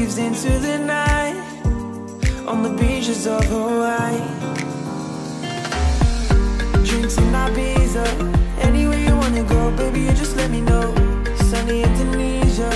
waves into the night. On the beaches of Hawaii. Drinks in Ibiza. Anywhere you wanna go, baby, you just let me know. Sunny Indonesia,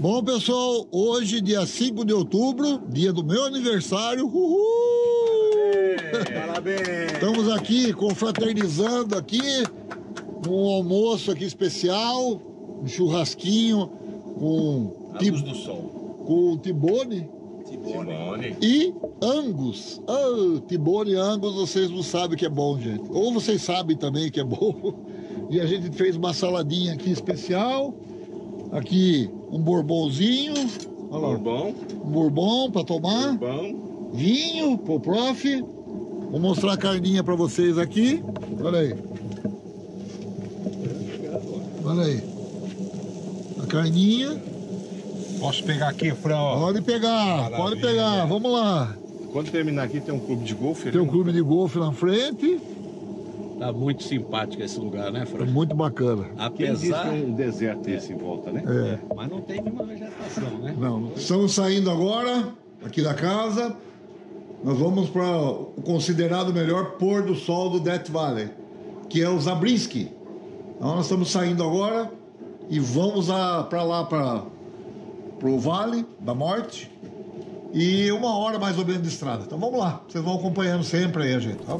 Bom, pessoal, hoje, dia 5 de outubro, dia do meu aniversário. Uhul! Parabéns! Estamos aqui confraternizando aqui, um almoço aqui especial, um churrasquinho com, A luz do sol. com tibone Simone. e angus. Ah, tibone e angus, vocês não sabem o que é bom, gente. Ou vocês sabem também que é bom. E a gente fez uma saladinha aqui especial. Aqui um. Olha lá, Bourbon. um bourbon para tomar. Bourbon. vinho pro prof. Vou mostrar a carninha para vocês aqui. Olha aí. Olha aí. A carninha. Posso pegar aqui, Fran? Pode pegar, pode Maravilha. pegar. Vamos lá. Quando terminar aqui, tem um clube de golfe. Tem um ali. clube de golfe na frente. Tá muito simpático esse lugar, né, É Fran? muito bacana. Quem disse que Apesar. é um deserto esse em volta, né? É. Mas não tem nenhuma vegetação, né? Não, estamos saindo agora aqui da casa. Nós vamos para o considerado melhor pôr do sol do Death Valley, que é o Zabriskie. Então nós estamos saindo agora e vamos para lá para o Vale da Morte e uma hora mais ou menos de estrada. Então vamos lá, vocês vão acompanhando sempre aí a gente. tá?